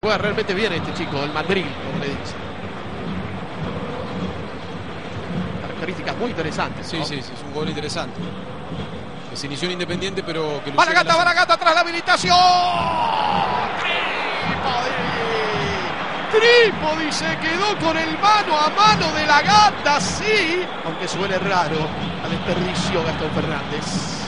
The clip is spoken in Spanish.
Juega realmente bien este chico, el Madrid, como le dicen. Características muy interesantes. Sí, ¿no? sí, sí, es un gol interesante. Que se inició en Independiente, pero que Va la gata, va la gata tras la habilitación. Trípodi. Trípodi se quedó con el mano a mano de la gata, sí. Aunque suene raro al desperdicio Gastón Fernández.